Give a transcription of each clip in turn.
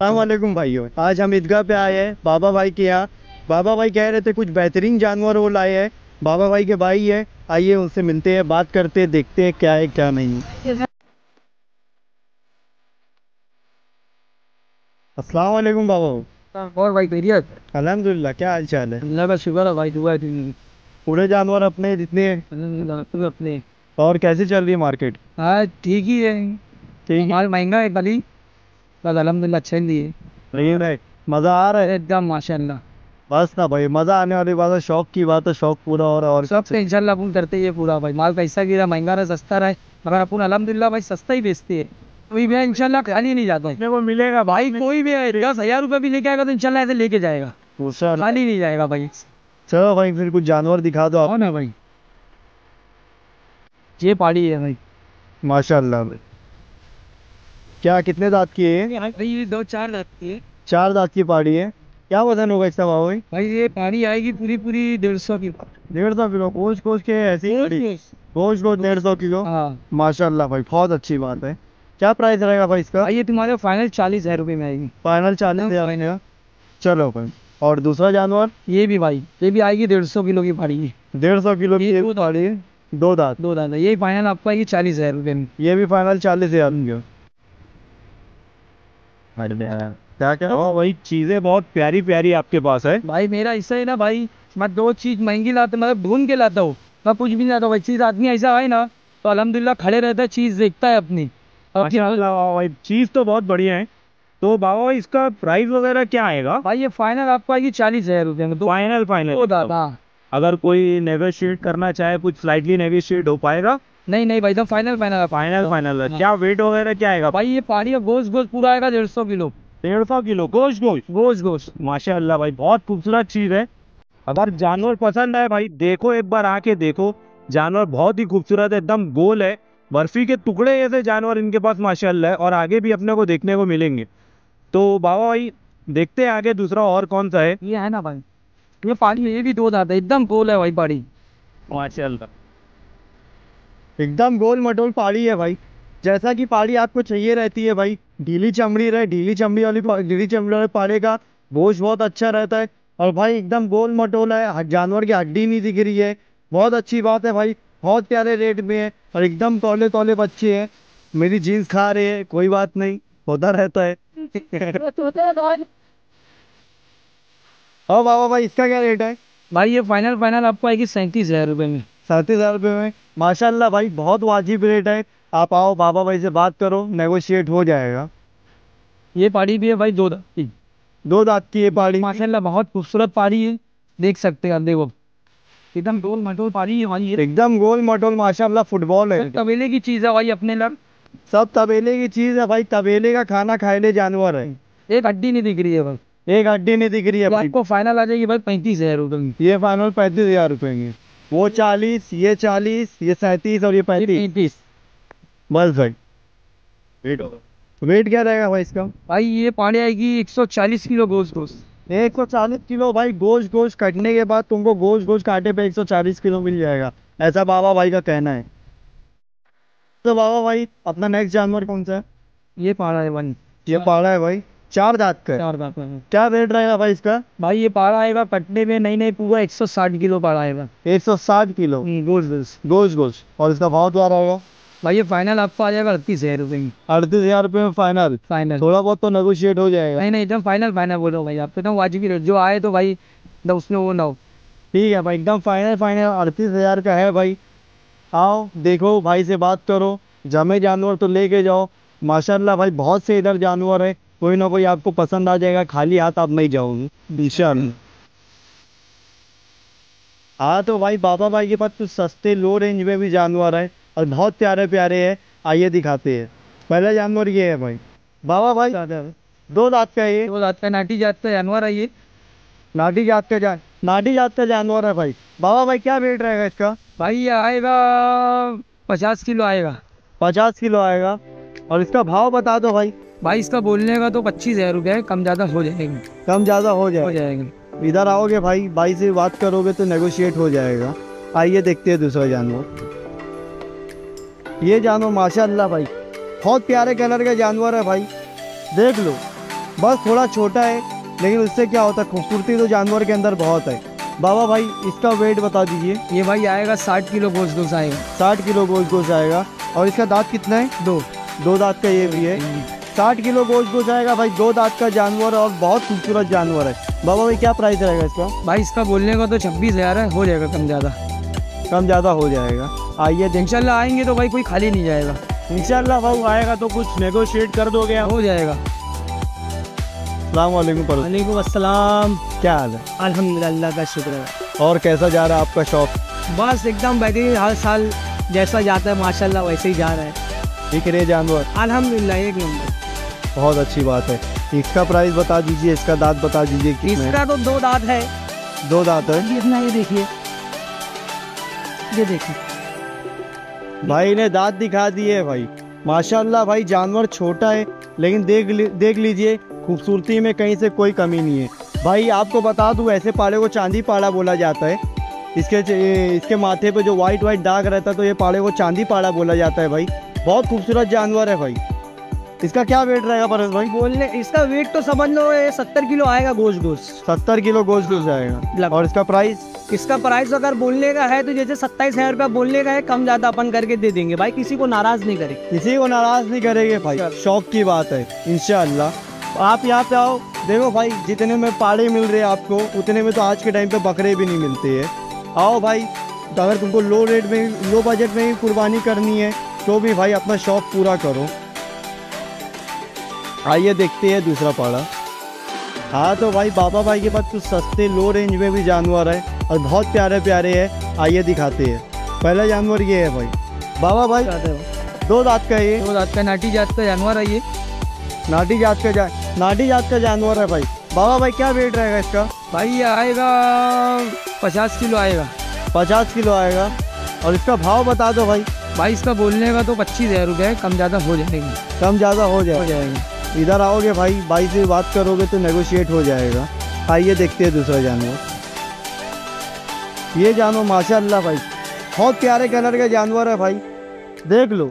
वालेकुम भाइयों। आज हम ईदगाह पे आए हैं बाबा भाई के यहाँ। बाबा भाई कह रहे थे कुछ बेहतरीन जानवर वो लाए हैं। बाबा भाई के भाई है। आइए उनसे मिलते हैं बात करते हैं देखते हैं क्या है क्या नहीं। अस्सलाम वालेकुम बाबा और भाई खैरियत। अल्हम्दुलिल्लाह क्या हाल चाल है? अल्लाह का शुक्र है भाई दुआ है पूरे जानवर अपने जितने अपने। और कैसे चल रही है मार्केट? हाँ ठीक ही है। ठीक। महँगा है खाली। बस अल्हम्दुलिल्लाह अच्छे लिए नहीं नहीं मज़ा आ रहा है एकदम माशाल्लाह बस ना भाई मज़ा आने वाली बात है शौक की बात है शौक पूरा हो रहा है और सब पे इंशाल्लाह अपन करते ही है पूरा भाई माल कैसा गिरा महँगा रहे सस्ता रहे मगर अपन अल्हम्दुलिल्लाह भाई सस्ता ही बेचते है कोई भी इंशाल्लाह खाली नहीं जाता है को मिलेगा भाई कोई भी है दस हज़ार रुपये भी लेके आएगा तो इंशाल्लाह ऐसे लेके जाएगा खाली नहीं जाएगा भाई चलो भाई फिर कुछ जानवर दिखा दो आप ना भाई ये पाड़ी है भाई माशाल्लाह भाई क्या कितने दांत की है ये? दो चार लगती है। चार दांत की पाड़ी है। क्या वज़न होगा इसका बाबा भाई? भाई ये पानी आएगी पूरी पूरी डेढ़ सौ की डेढ़ सौ किलो? कोच कोच के ऐसी कोच कोच। डेढ़ सौ किलो? हाँ। माशाल्लाह भाई बहुत अच्छी बात है। क्या प्राइस रहेगा भाई इसका? ये तुम्हारे फाइनल चालीस हज़ार रुपये में आएगी। फाइनल चालीस हज़ार? रहेगा चलो भाई और दूसरा जानवर? ये भी भाई ये भी आएगी डेढ़ सौ किलो की है। डेढ़ सौ किलो की ये दो है? दो दांत। ये फाइनल आपको आएगी चालीस हज़ार रुपये में। ये भी फाइनल चालीस हज़ार की क्या क्या ओ भाई चीज़ें बहुत प्यारी प्यारी आपके पास है। भाई मेरा ऐसा है ना भाई मैं दो चीज़ महँगी लाता मतलब ढूंढ के लाता हूँ। मैं कुछ भी नहीं लाता हूँ चीज़ आदमी ऐसा है ना तो अल्हम्दुलिल्लाह खड़े रहता है चीज़ देखता है अपनी। भाई चीज़ तो बहुत बढ़िया है। तो बाबा इसका प्राइस वगैरह क्या आएगा? भाई ये फाइनल आपको आएगी चालीस हज़ार रुपये में फाइनल फाइनल दादा अगर कोई नेगोशिएट करना चाहे कुछ स्लाइटली नेगोशिएट हो पाएगा नहीं नहीं भाई फाइनल फाइनल फाइनल फाइनल हाँ। क्या वेट वगैरह क्या आएगा? भाई ये पानी का गोश्त गोश्त पूरा आएगा डेढ़ सौ किलो। डेढ़ सौ किलो? गोश्त गोश्त? गोश्त गोश्त। माशाल्लाह भाई बहुत खूबसूरत चीज़ है। अगर जानवर पसंद आए भाई देखो एक बार आके देखो। जानवर बहुत ही खूबसूरत है एकदम गोल है। बर्फ़ी के टुकड़े ऐसे जानवर इनके पास माशाल्लाह है और आगे भी अपने को देखने को मिलेंगे। तो बाबा भाई देखते हैं आगे दूसरा और कौन सा है। ये है ना भाई ये पानी ये भी दो दादा एकदम गोल है भाई पानी। माशाल्लाह। एकदम गोल मटोल पहाड़ी है भाई। जैसा कि पहाड़ी आपको चाहिए रहती है भाई। ढीली चमड़ी रहे ढीली चमड़ी वाली ढीली चमड़ी वाले पाड़े का बोझ बहुत अच्छा रहता है। और भाई एकदम गोल मटोल है जानवर की हड्डी नहीं दिख रही है। बहुत अच्छी बात है भाई बहुत प्यारे रेट में है और एकदम तौले तौले बच्चे हैं। मेरी जीन्स खा रहे हैं कोई बात नहीं होता रहता है। और बाबा भाई इसका क्या रेट है? भाई ये फाइनल फाइनल आपको आएगी सैंतीस हज़ार रुपये में। सैंतीस हज़ार रुपये में। माशाल्लाह भाई बहुत वाजिब रेट है। आप आओ बाबा भाई से बात करो नेगोशिएट हो जाएगा। ये पाड़ी भी है भाई दो दांत की। दो दांत की ये पाड़ी माशाल्लाह बहुत खूबसूरत पाड़ी है। देख सकते हैं देखो। एकदम गोल मटोल पाड़ी है भाई एकदम गोल मटोल माशाल्लाह फुटबॉल है। तबेले की चीज़ है भाई अपने लग। सब तबेले की चीज़ है भाई तबेले का खाना खाएले जानवर है। एक हड्डी नहीं दिख रही है बस। एक हड्डी नहीं दिख रही है तो आपको फाइनल आ जाएगी भाई पैंतीस हज़ार रुपये ये फाइनल पैंतीस हज़ार रुपए की। वो चालीस ये चालीस ये सैंतीस और ये पैंतीस। बस भाई। वेट वेट क्या रहेगा भाई इसका? भाई ये पानी आएगी एक सौ चालीस किलो गोश्त गोश्त एक सौ चालीस किलो भाई गोश्त गोश्त काटने के बाद तुमको गोश्त गोश्त काटे पे एक सौ चालीस किलो मिल जाएगा। ऐसा बाबा भाई का कहना है। तो बाबा भाई अपना नेक्स्ट जानवर कौन सा है? ये पाड़ा है वन ये पाड़ा है भाई। चार दांत का चार दांत में। क्या रेट रहेगा भाई इसका? भाई ये पारा आएगा पटने में नहीं नहीं पूरा एक सौ साठ किलो पारा आएगा एक सौ साठ किलो? गोश्त गोश्त गोश्त गोश्त और इसका भाव क्या रहेगा? भाई ये फाइनल आपको आ जाएगा अड़तीस हज़ार रुपये में। अड़तीस हज़ार रुपये में फाइनल फाइनल थोड़ा बहुत तो नेगोशिएट हो जाएगा। नहीं नहीं एकदम फाइनल फाइनल बोलो भाई। आप एकदम वाजिबी रेट जो आए तो भाई उसमें वो ना हो। ठीक है भाई एकदम फाइनल फाइनल अड़तीस हज़ार का है भाई। आओ देखो भाई से बात करो। जमे जानवर तो लेके जाओ। माशाल्लाह भाई बहुत से इधर जानवर है। कोई ना कोई आपको पसंद आ जाएगा खाली हाथ आप नहीं जाओगे। इंशाल्लाह। हाँ तो भाई बाबा भाई के पास कुछ सस्ते लो रेंज में भी जानवर है और बहुत प्यारे प्यारे हैं। आइए दिखाते हैं। पहला जानवर ये है भाई। बाबा भाई दो दांत का है ये। वो जात का नाटी जात का जानवर है ये। नाटी जात का जान नाटी जात का जानवर है भाई। बाबा भाई क्या रेट रहेगा इसका? भाई ये आएगा पचास किलो आएगा। पचास किलो आएगा। और इसका भाव बता दो भाई। भाई इसका बोलने का तो पच्चीस हज़ार रुपये कम ज़्यादा हो जाएगा। कम ज़्यादा हो हो जाए जाएगा। इधर आओगे भाई भाई से बात करोगे तो नेगोशिएट हो जाएगा। आइए देखते हैं दूसरा जानवर। ये जानवर माशाल्लाह भाई बहुत प्यारे कलर का जानवर है भाई। देख लो बस थोड़ा छोटा है लेकिन उससे क्या होता है खूबसूरती तो जानवर के अंदर बहुत है। बाबा भाई इसका वेट बता दीजिए। ये भाई आएगा साठ किलो गोश्त गोश्त आएगा। साठ किलो गोश्त गोश्त आएगा। और इसका दांत कितना है? दो। दो दांत का ये भी है। साठ किलो गोश्त गोश्त आएगा भाई दो दांत का जानवर और बहुत खूबसूरत जानवर है। बाबा भाई क्या प्राइस रहेगा इसका? भाई इसका बोलने का तो छब्बीस हज़ार है हो जाएगा कम ज़्यादा। कम ज़्यादा हो जाएगा। आइए इंशाल्लाह आएँगे तो भाई कोई खाली नहीं जाएगा। इंशाल्लाह भाई आएगा तो कुछ नेगोशिएट कर दोगे हो जाएगा। वालेकुम पर वालेकुम अस्सलाम। क्या हाल है? अल्हम्दुलिल्लाह का शुक्र है। और कैसा जा रहा है आपका शौक बस एकदम बेहतरीन हर साल जैसा जाता है माशाल्लाह वैसे ही जा रहा है। दिख रहे जानवर? अल्हम्दुलिल्लाह एक नंबर। बहुत अच्छी बात है। इसका प्राइस बता दीजिए इसका दांत बता दीजिए कितने इसका तो दो दांत है। दो दांत है? अपना ये देखिए। ये देखिए। भाई ने दांत दिखा दिए भाई। माशाल्लाह भाई जानवर छोटा है लेकिन देख ली, देख लीजिए खूबसूरती में कहीं से कोई कमी नहीं है। भाई आपको बता दूँ ऐसे पाड़े को चांदी पाड़ा बोला जाता है। इसके च- इसके माथे पे जो वाइट वाइट दाग रहता है तो ये पाड़े को चांदी पाड़ा बोला जाता है भाई। बहुत खूबसूरत जानवर है भाई। इसका क्या वेट रहेगा परेश भाई? बोलने इसका वेट तो समझ लो ये सत्तर किलो आएगा गोश्त गोश्त सत्तर किलो गोश्त जाएगा लग- और इसका प्राइस इसका प्राइस अगर बोलने का है तो जैसे सत्ताईस हज़ार रुपया बोलने का है कम ज़्यादा अपन करके दे देंगे। भाई किसी को नाराज़ नहीं करे। किसी को नाराज़ नहीं करेंगे भाई। शौक की बात है इनशाला आप यहाँ पे आओ। देखो भाई जितने में पाड़े मिल रहे हैं आपको उतने में तो आज के टाइम पे बकरे भी नहीं मिलते हैं। आओ भाई तो अगर तुमको लो रेट में लो बजट में ही कुर्बानी करनी है तो भी भाई अपना शौक पूरा करो। आइए देखते हैं दूसरा पाड़ा। हाँ तो भाई बाबा भाई के पास कुछ सस्ते लो रेंज में भी जानवर है और बहुत प्यारे प्यारे हैं। आइए दिखाते हैं। पहला जानवर ये है भाई। बाबा भाई दो दांत का ये। दो दांत का नाटी जात का जानवर है ये। नाटी जात का जा नाटी जात का जानवर है भाई। बाबा भाई क्या वेट रहेगा इसका? भाई ये आएगा पचास किलो आएगा। पचास किलो आएगा। और इसका भाव बता दो भाई। भाई इसका बोलने का तो पच्चीस हज़ार रुपया कम ज़्यादा हो जाएगी। कम ज़्यादा हो हो जाए इधर आओगे भाई भाई से बात करोगे तो नेगोशिएट हो जाएगा। आइए देखते हैं दूसरा जानवर। ये जानवर माशाल्लाह भाई। बहुत प्यारे कलर का जानवर है भाई। देख लो।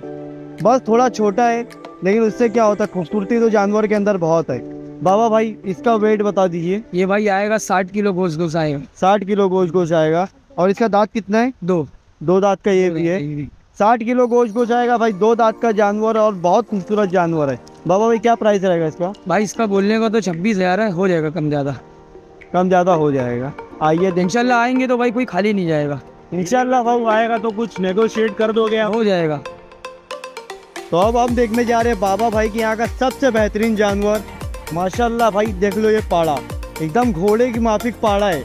बस थोड़ा छोटा है लेकिन उससे क्या होता है खूबसूरती तो जानवर के अंदर बहुत है। बाबा भाई इसका वेट बता दीजिए। ये भाई आएगा साठ किलो गोश्त गोश्त आएगा। साठ किलो गोश्त गोश्त आएगा। और इसका दांत कितना है? दो। दो दांत का ये भी है। साठ किलो गोश्त गोश्त आएगा भाई दो दांत का जानवर और बहुत खूबसूरत जानवर है। बाबा भाई क्या प्राइस रहेगा इसका? भाई इसका बोलने का तो छब्बीस हज़ार है हो जाएगा कम ज़्यादा। कम ज़्यादा हो जाएगा। आइए इंशाल्लाह आएँगे तो भाई कोई खाली नहीं जाएगा। इंशाल्लाह भाई आएगा तो कुछ नेगोशिएट कर दोगे हो जाएगा। तो अब हम देखने जा रहे हैं बाबा भाई के यहाँ का सबसे बेहतरीन जानवर। माशाल्लाह भाई देख लो ये पाड़ा। एकदम घोड़े की माफिक पाड़ा है।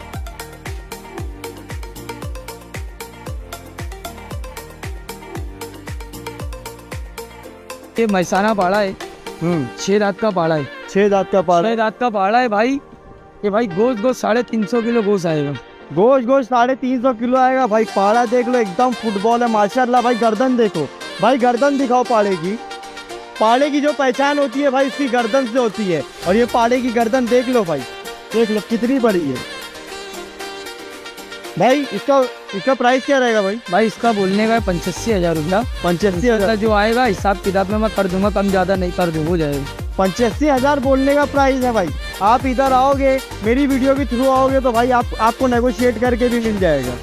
ये महसाना पाड़ा है। हम्म। छह रात का पाड़ा है। छह दांत का पाड़ा छह रात का पाड़ा है भाई। ये भाई गोश्त गोश्त साढ़े तीन सौ किलो गोश्त आएगा। गोश्त गोश्त साढ़े तीन सौ किलो आएगा भाई। पाड़ा देख लो एकदम फुटबॉल है माशाल्लाह। भाई गर्दन देखो। भाई गर्दन दिखाओ पाड़े की। पाड़े की जो पहचान होती है भाई इसकी गर्दन से होती है। और ये पाड़े की गर्दन देख लो भाई। देख लो कितनी बड़ी है। भाई इसका इसका प्राइस क्या रहेगा भाई? भाई इसका बोलने का है पंचासी हज़ार रूपया। पंचासी हज़ार? जो आएगा हिसाब किताब में मैं कर दूँगा कम ज़्यादा नहीं कर दूँ हो जाएगा। पंचासी हज़ार बोलने का प्राइस है भाई। आप इधर आओगे मेरी वीडियो के थ्रू आओगे तो भाई आप आपको नेगोशिएट करके भी मिल जाएगा।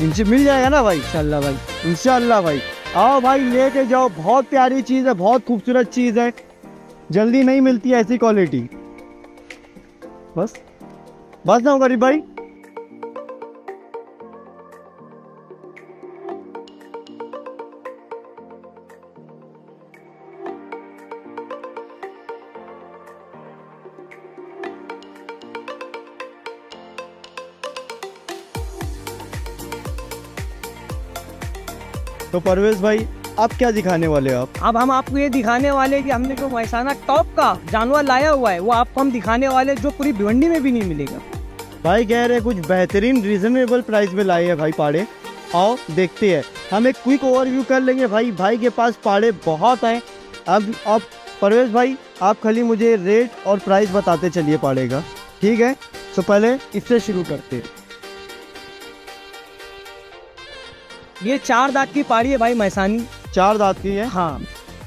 इनसे मिल जाएगा ना भाई? इंशाल्लाह भाई। इंशाल्लाह भाई। आओ भाई लेके जाओ। बहुत प्यारी चीज़ है बहुत खूबसूरत चीज़ है। जल्दी नहीं मिलती ऐसी क्वालिटी बस। बस ना गरीब भाई। परवेज भाई आप क्या दिखाने वाले हो आप? अब हम आपको ये दिखाने वाले हैं कि हमने जो महसाना टॉप का जानवर लाया हुआ है वो आपको हम दिखाने वाले हैं, जो पूरी भिवंडी में भी नहीं मिलेगा। भाई कह रहे हैं कुछ बेहतरीन रिजनेबल प्राइस में लाए हैं भाई पाड़े। आओ देखते हैं। हम एक क्विक ओवरव्यू कर लेंगे भाई। भाई के पास पाड़े बहुत हैं। अब अब परवेश भाई आप खाली मुझे रेट और प्राइस बताते चलिए पाड़े का। ठीक है? तो पहले इससे शुरू करते हैं। ये चार दांत की पाड़ी है भाई महसानी चार दांत की है? हाँ।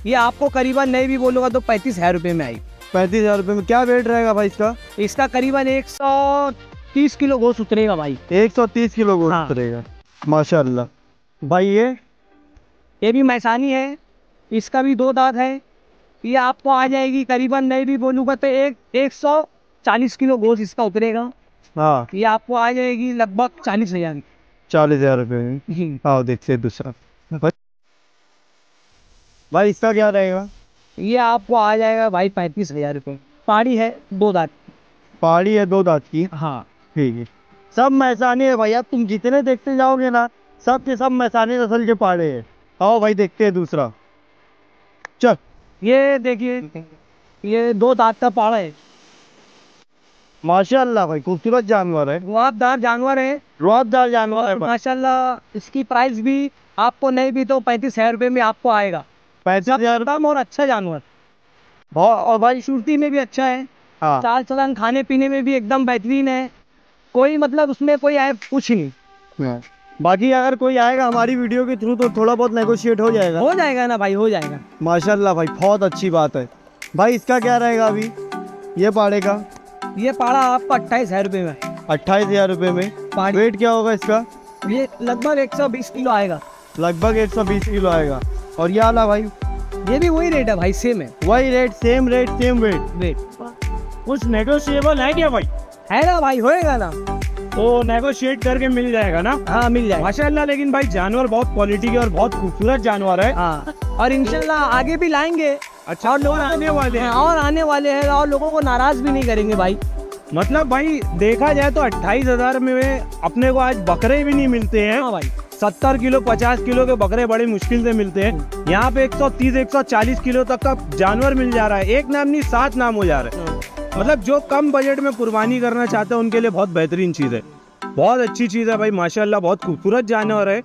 ये आपको करीबन नहीं भी बोलूँगा तो पैंतीस हज़ार रुपये में आई। पैंतीस हज़ार रुपये में क्या वेट रहेगा भाई इसका? इसका करीबन एक सौ तीस किलो गोश्त उतरेगा भाई। एक सौ तीस किलो गोश्त हाँ। उतरेगा। माशाल्लाह। भाई ये? ये भी मैसानी है। इसका भी दो दांत है। ये आपको आ जाएगी करीबन नहीं भी बोलूँगा तो एक एक सौ चालीस किलो गोश्त इसका उतरेगा। हाँ। ये आपको आ जाएगी लगभग चालीस हज़ार। चालीस हज़ार रुपये में। आओ देखते दूसरा। भाई इसका क्या रहेगा? ये आपको आ जाएगा भाई पैंतीस हज़ार रुपये। पाड़ी है दो दांत पहाड़ी है दो दांत की? हाँ। ठीक है। सब मैसानी है भैया तुम जितने देखते जाओगे ना सब के सब मैसानी नस्ल के पहाड़े हैं। आओ भाई देखते हैं दूसरा। चल। ये देखिए ये दो दांत का पाड़ा है। माशाल्लाह भाई खूबसूरत जानवर है। रुआबदार जानवर है। रोबदार जानवर है माशाल्लाह इसकी प्राइस भी आपको नहीं भी तो पैंतीस हज़ार रुपये में आपको आएगा। पैंतीस हज़ार और अच्छा जानवर। और भाई सूरती में भी अच्छा है। हाँ। चाल चलन खाने पीने में भी एकदम बेहतरीन है। कोई मतलब उसमें कोई ऐप कुछ नहीं। बाकी अगर कोई आएगा हमारी वीडियो के थ्रू तो थोड़ा बहुत नेगोशिएट हो जाएगा। हो जाएगा ना भाई हो जाएगा। माशाल्लाह भाई बहुत अच्छी बात है। भाई इसका क्या रहेगा अभी? ये पाड़े का। ये पाड़ा आपका अट्ठाईस हज़ार रुपये में। अट्ठाईस हज़ार रुपये में? वेट क्या होगा इसका? ये लगभग एक सौ बीस किलो आएगा। लगभग 120 किलो आएगा। और ये आला भाई? ये भी वही रेट है भाई सेम है। वही rate same rate same weight rate कुछ नेगोशिएबल है क्या भाई? है ना भाई होएगा ना। तो नेगोशिएट करके मिल जाएगा ना? हाँ मिल जाएगा। माशाल्लाह लेकिन भाई जानवर बहुत क्वालिटी के और बहुत खूबसूरत जानवर है। हाँ और इंशाल्लाह आगे भी लाएँगे। अच्छा और लोग आने वाले हैं हाँ, और आने वाले हैं और लोगों को नाराज़ भी नहीं करेंगे भाई। मतलब भाई देखा जाए तो अट्ठाईस हज़ार में अपने को आज बकरे भी नहीं मिलते हैं। हाँ भाई। सत्तर किलो पचास किलो के बकरे बड़े मुश्किल से मिलते हैं। यहाँ पे 130 140 किलो तक का जानवर मिल जा रहा है। एक नाम नहीं सात नाम हो जा रहे हैं। मतलब जो कम बजट में कुर्बानी करना चाहते हैं उनके लिए बहुत बेहतरीन चीज़ है। बहुत अच्छी चीज़ है भाई माशाल्लाह बहुत खूबसूरत जानवर है।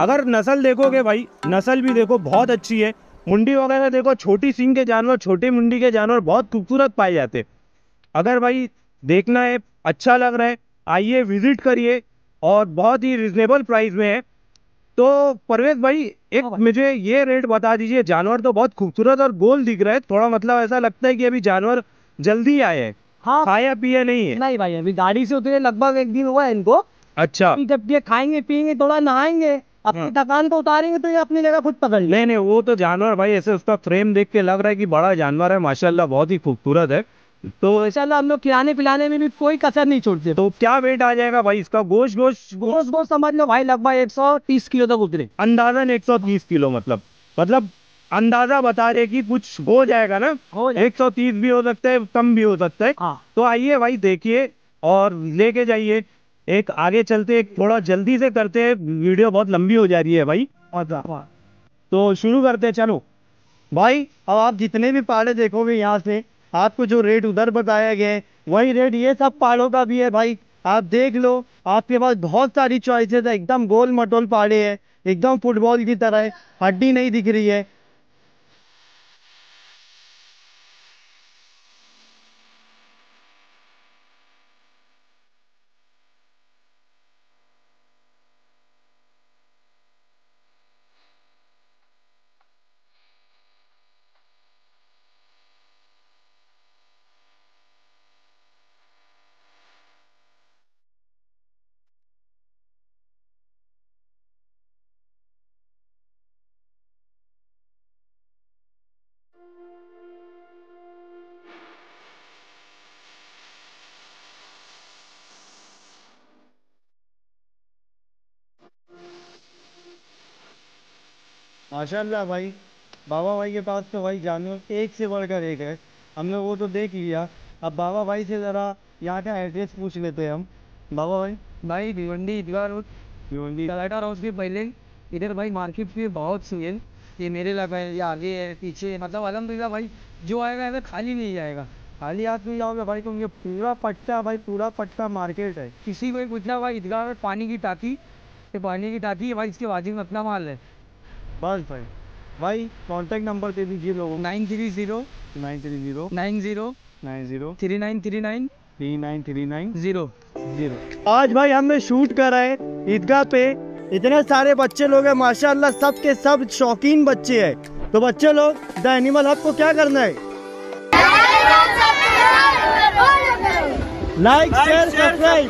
अगर नस्ल देखोगे भाई नस्ल भी देखो बहुत अच्छी है। मुंडी वगैरह देखो छोटी सिंह के जानवर छोटी मुंडी के जानवर बहुत खूबसूरत पाए जाते हैं। अगर भाई देखना है अच्छा लग रहा है आइए विज़िट करिए और बहुत ही रिजनेबल प्राइस में है। तो परवेज भाई एक हाँ भाई। मुझे ये रेट बता दीजिए जानवर तो बहुत खूबसूरत और गोल दिख रहा है। थोड़ा मतलब ऐसा लगता है कि अभी जानवर जल्दी आए हैं। हाँ। खाया पिया नहीं है। नहीं भाई अभी गाड़ी से उतरे लगभग एक दिन हुआ है इनको। अच्छा। जब ये खाएँगे पिएँगे थोड़ा नहाएँगे। अपनी। थकान को उतारेंगे तो ये अपनी जगह खुद पकड़ नहीं नहीं वो तो जानवर भाई ऐसे उसका फ्रेम देख के लग रहा है कि बड़ा जानवर है माशाल्लाह बहुत ही खूबसूरत है। तो इंशाल्लाह हम लोग खिलाने पिलाने में भी कोई कसर नहीं छोड़ते। तो क्या वेट आ जाएगा भाई इसका? गोश्त गोश्त गोश्त। गोश्त समझ लो भाई लगभग एक सौ तीस किलो तक उतरे। अंदाजन 130 किलो मतलब। मतलब अंदाज़ा बता रहे कि कुछ हो जाएगा ना? हो जाए 130 भी हो सकता है कम भी हो सकता है। हाँ। तो आइए भाई देखिए और लेके जाइए। एक आगे चलते, एक थोड़ा जल्दी से करते हैं। वीडियो बहुत लंबी हो जा रही है भाई। तो शुरू करते हैं, चलो। भाई, अब आप जितने भी पहाड़े देखोगे यहाँ से, आपको जो रेट उधर बताया गया है, वही रेट ये सब पहाड़ों का भी है भाई। आप देख लो, आपके पास बहुत सारी चॉइसेस है। एकदम गोल मटोल पहाड़े है, एकदम फुटबॉल की तरह है, हड्डी नहीं दिख रही है माशाल्लाह भाई बाबा भाई के पास तो भाई जानवर एक से बढ़कर एक है। हमने वो तो देख लिया। अब बाबा भाई से ज़रा यहाँ का एड्रेस पूछ लेते हैं हम। बाबा भाई? भाई भिवंडी दीवार रोड। भिवंडी। कलाटा हाउस के पहले इधर भाई मार्केट भी बहुत सी है। ये मेरे लगा है ये आगे है पीछे है। मतलब अलहमदिल्ला भाई जो आएगा ऐसा खाली नहीं जाएगा। खाली हाथ में जाओगे भाई तुम ये पूरा पट्टा भाई पूरा पट्टा मार्केट है। किसी को पूछना भाई ईदगाह में पानी की टाकी। ये पानी की टाकी है भाई इसके बाजू में अपना माल है। बस भाई। भाई कांटेक्ट नंबर दे दीजिए लोगों nine three zero nine three zero nine zero nine zero three nine three nine three nine three nine zero. Zero. आज भाई हमने शूट करा है ईदगाह पे। इतने सारे बच्चे लोग हैं माशाल्लाह सब के सब शौकीन बच्चे हैं। तो बच्चे लोग द एनिमल हब को क्या करना है? Like share subscribe.